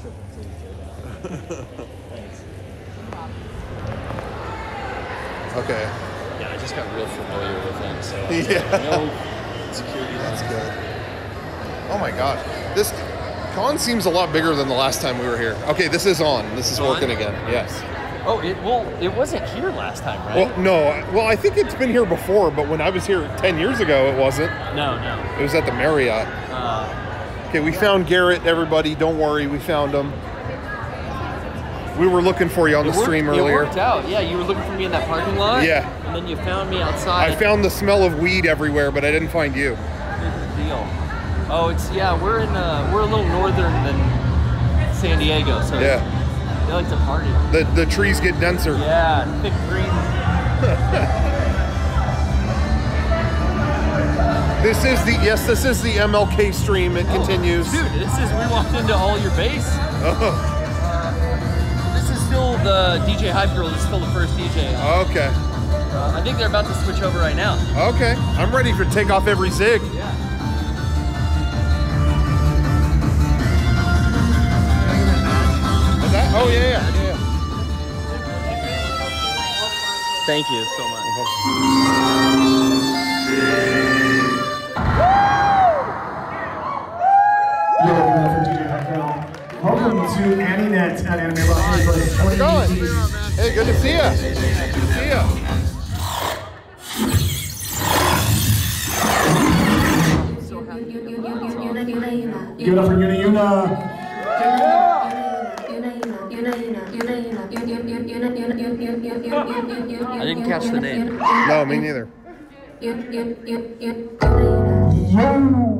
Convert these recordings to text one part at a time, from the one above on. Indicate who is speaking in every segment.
Speaker 1: triple T straight out. Thanks.
Speaker 2: Okay.
Speaker 1: Yeah, I just got real familiar with him, so
Speaker 2: Yeah.
Speaker 1: no security.
Speaker 2: That's good. Oh my god. This con seems a lot bigger than the last time we were here. Okay, this is on. This is
Speaker 1: On?
Speaker 2: working again. Yes.
Speaker 1: Oh, it well, it wasn't here last time, right?
Speaker 2: Well, no. Well, I think it's been here before, but when I was here 10 years ago, it wasn't.
Speaker 1: no, no.
Speaker 2: It was at the Marriott. Okay, we found Garrett, everybody. Don't worry, we found him. We were looking for you on
Speaker 1: it
Speaker 2: the
Speaker 1: worked-
Speaker 2: stream
Speaker 1: It
Speaker 2: earlier.
Speaker 1: worked out. Yeah, you were looking for me in that parking lot.
Speaker 2: Yeah.
Speaker 1: And then you found me outside.
Speaker 2: I found the smell of weed everywhere, but I didn't find you.
Speaker 1: The deal. Oh, it's yeah. We're in. Uh, we're a little northern than San Diego, so
Speaker 2: Yeah.
Speaker 1: they like to party.
Speaker 2: The the trees get denser.
Speaker 1: Yeah, thick green.
Speaker 2: This is the yes, this is the MLK stream. It continues.
Speaker 1: Dude, this is we walked into all your base.
Speaker 2: Oh,
Speaker 1: This is still the DJ Hype Girl. This is still the first DJ. Uh,
Speaker 2: okay.
Speaker 1: I think they're about to switch over right now.
Speaker 2: Okay. I'm ready to take off every zig.
Speaker 1: Yeah.
Speaker 2: Oh yeah, yeah, yeah.
Speaker 1: Thank you so much.
Speaker 3: Annie Net at Anime Los Angeles
Speaker 2: How's it going? Hey, good to see ya. Good to see ya.
Speaker 3: Give it up for Yuna Yuna.
Speaker 1: I didn't catch the name.
Speaker 2: No, me neither.
Speaker 1: Oh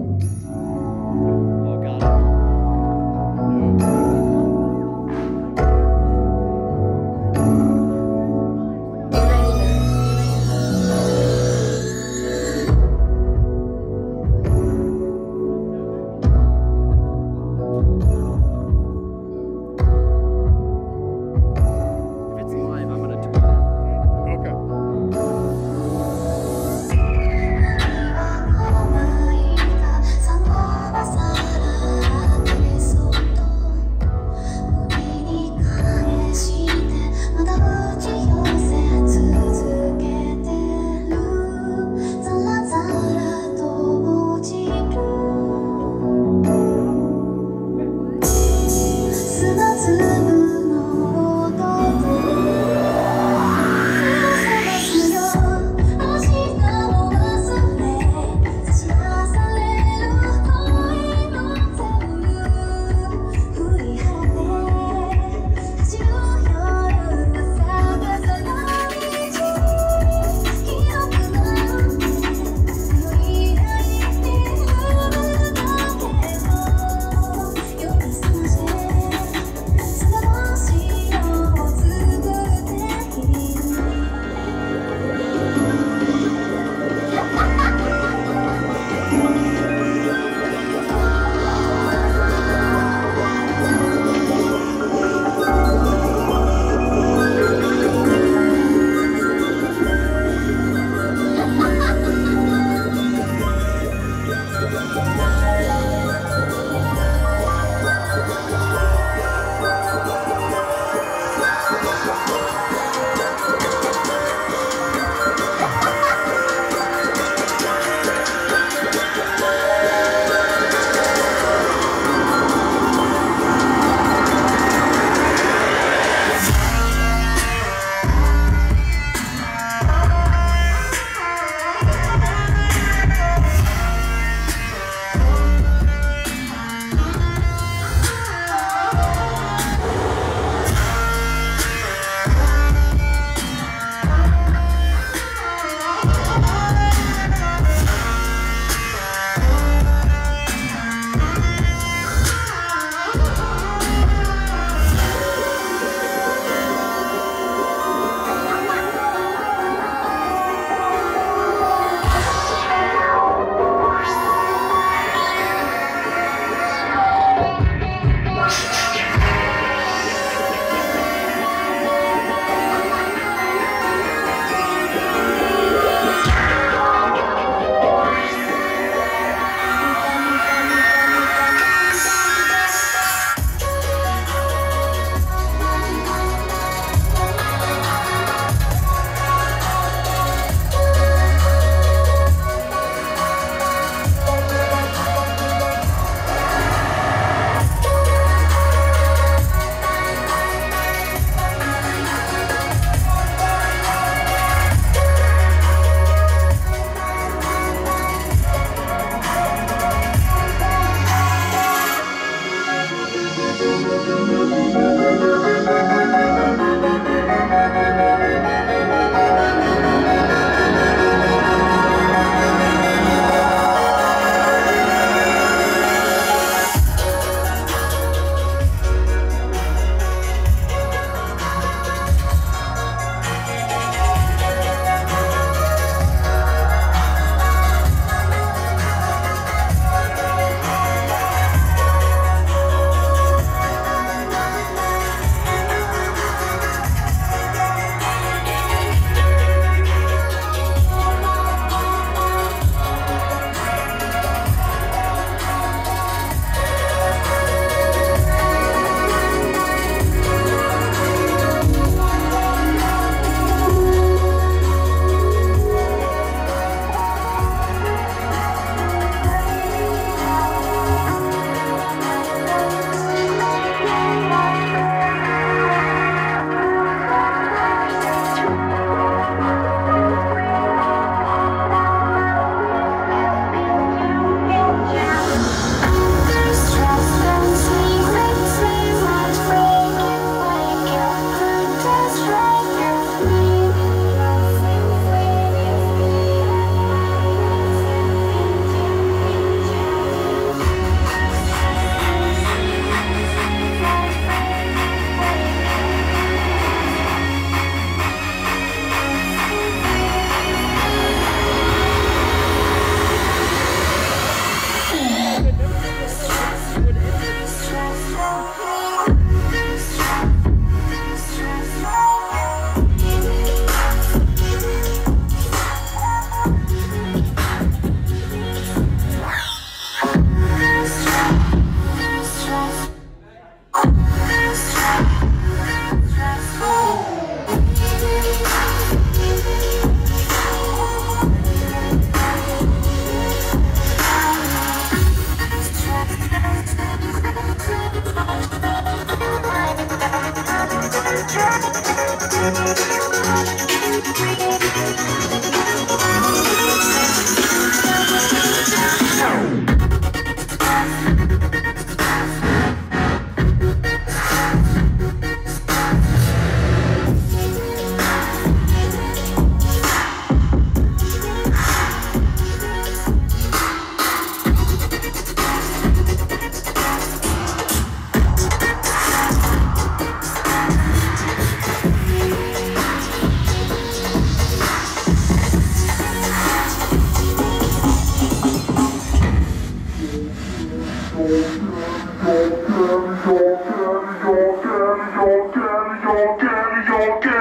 Speaker 4: Daddy,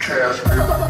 Speaker 5: Cash people.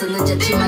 Speaker 5: 怎能讲清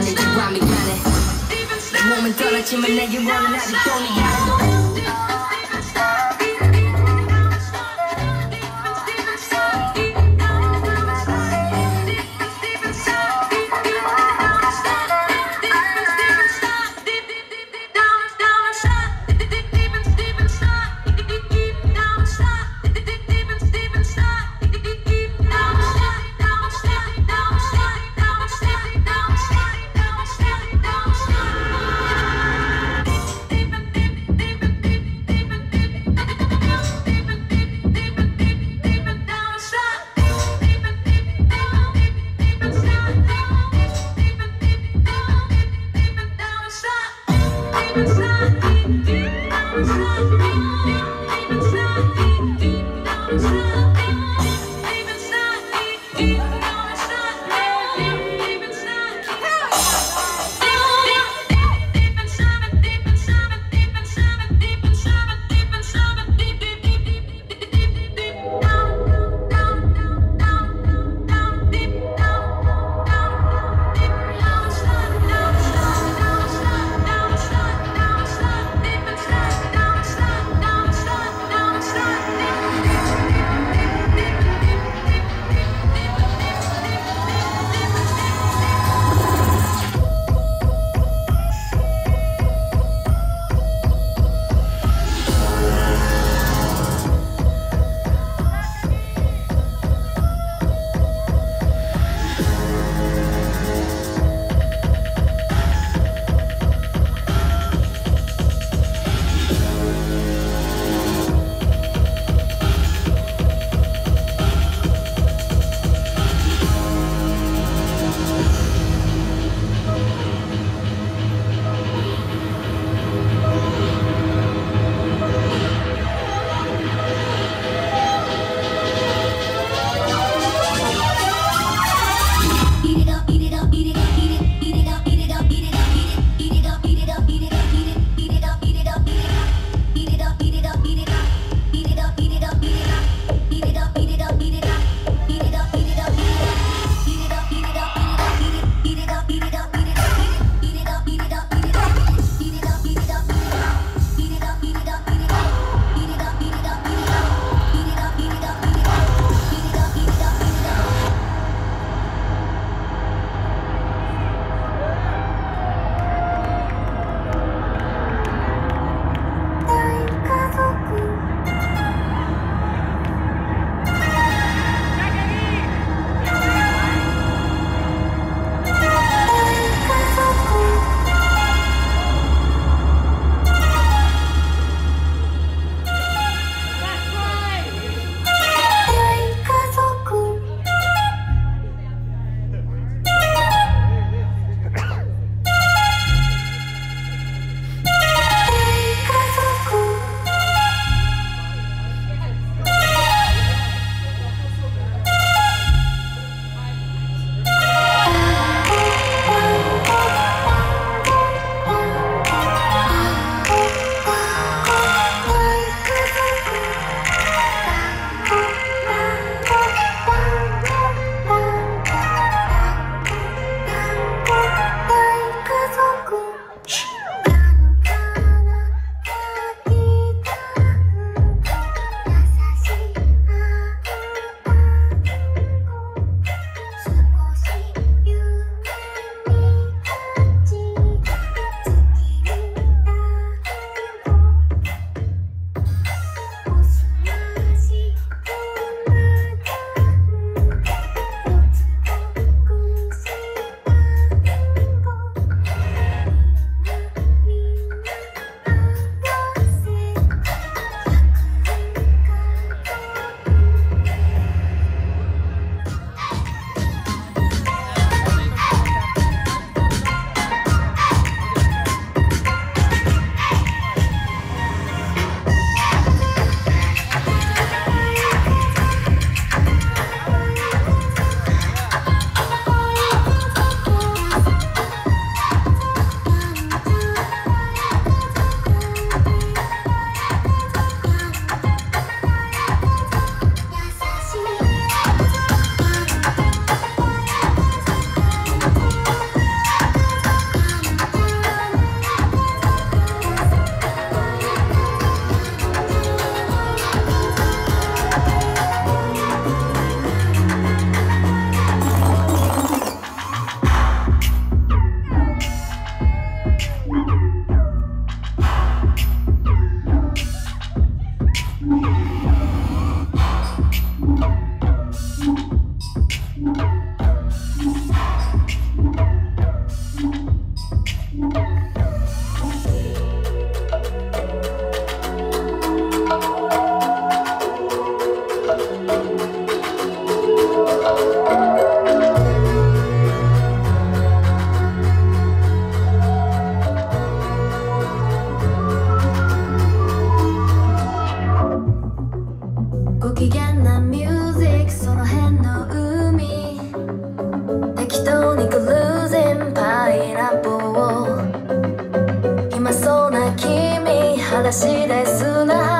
Speaker 5: 私ですな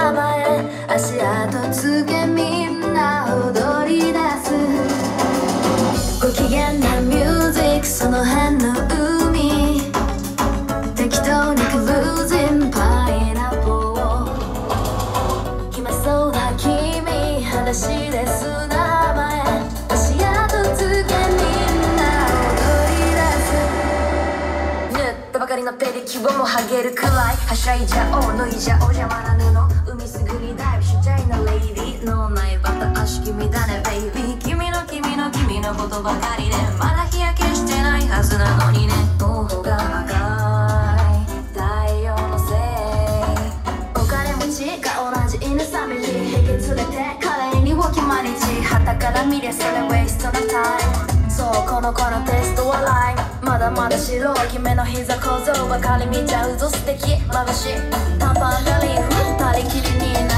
Speaker 6: Dzisiaj idzie o, no idzie o, ziama na nyno だまだ
Speaker 5: 白い夢の膝小僧ばかり見ちゃうぞ。素敵。眩しい。短パンがリーフ。二人きり
Speaker 6: に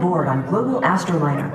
Speaker 7: board on Global Astroliner.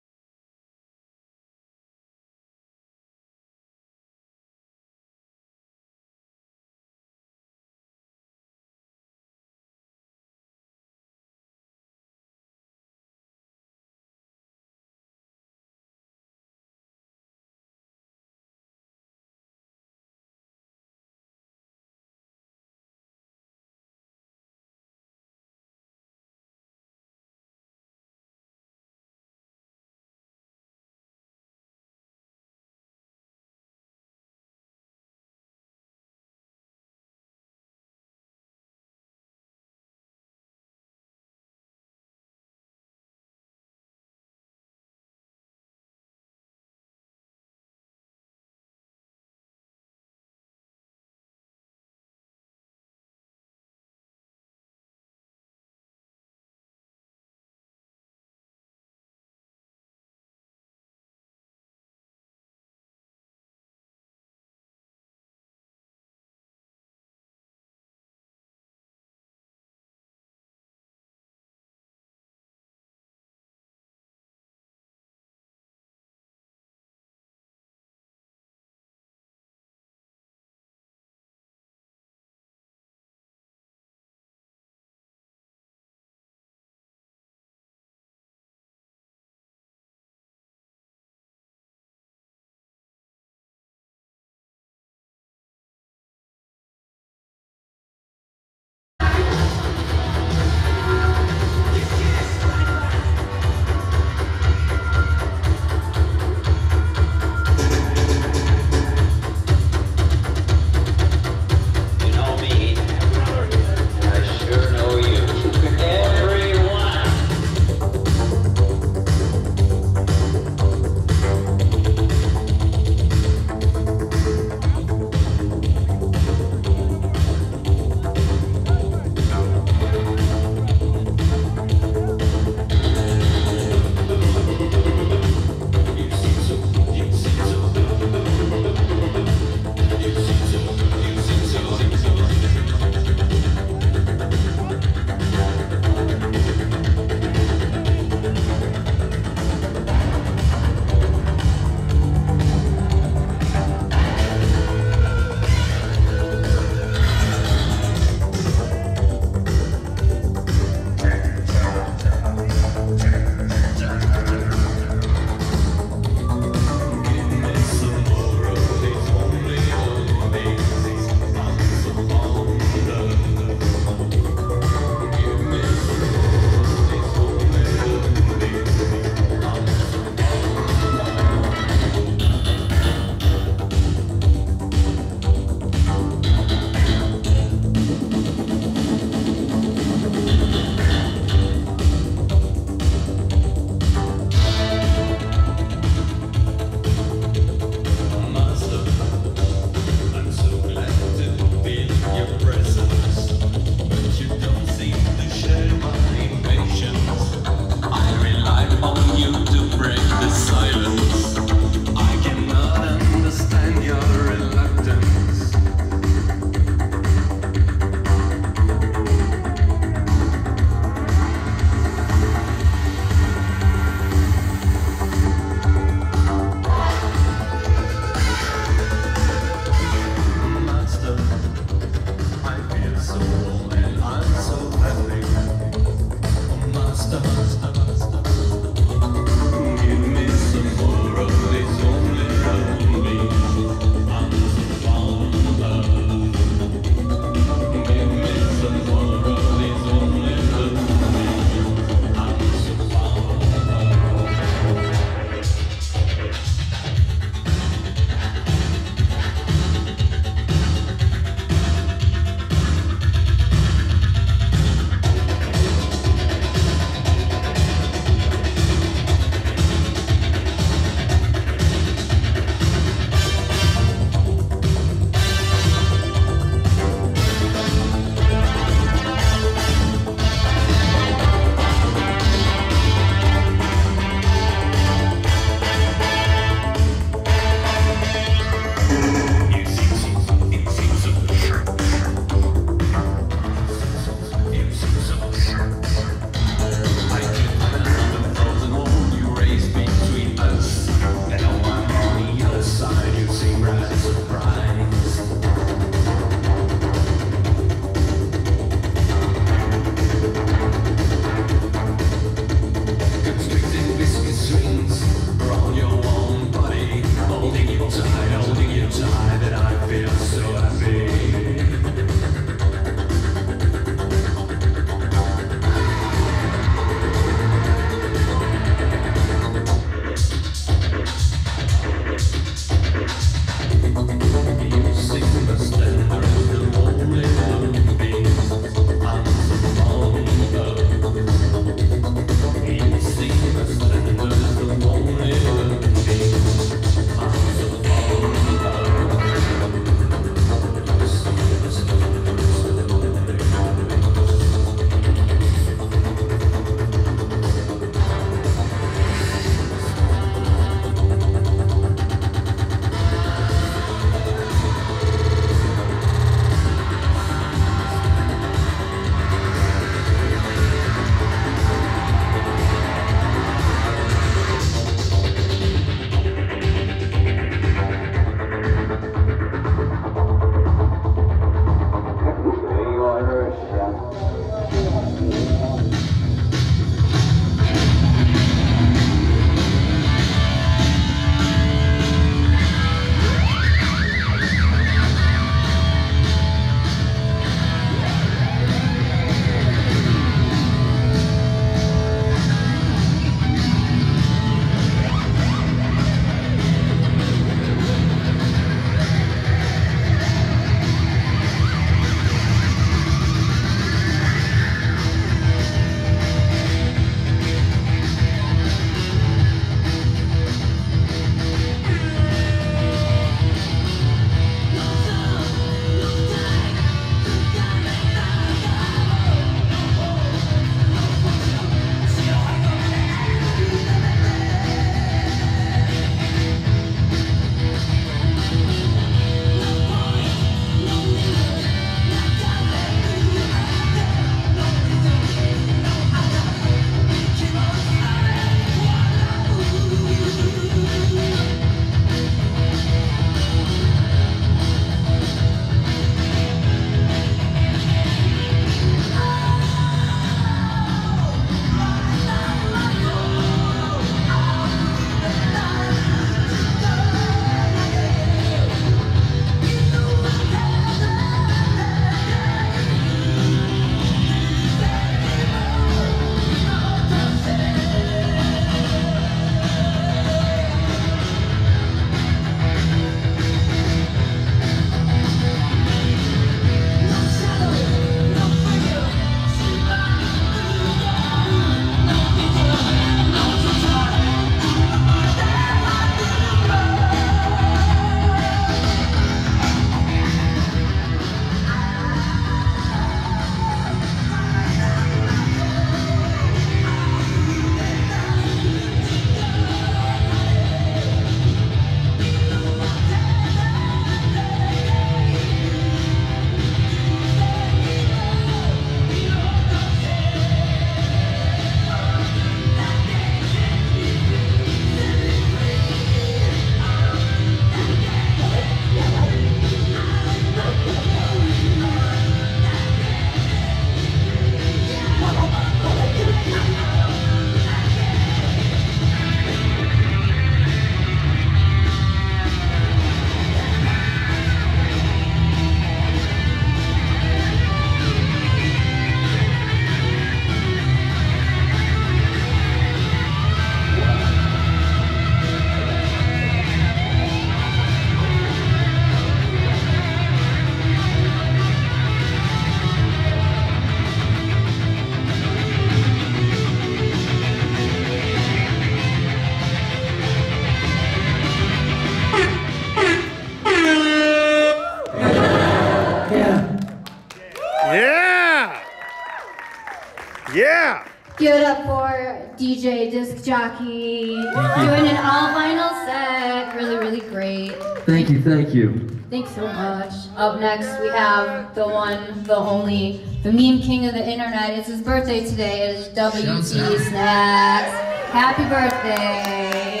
Speaker 8: Give it up for DJ Disk Jockey doing an all vinyl set. Really, really great.
Speaker 9: Thank you, thank you.
Speaker 8: Thanks so much. Up next, we have the one, the only, the meme king of the internet. It's his birthday today. It is WT Snacks. Happy birthday.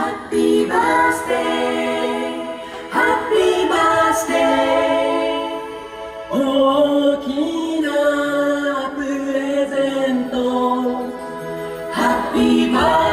Speaker 10: Happy birthday 大きなプレゼントハッピーバ
Speaker 2: ー。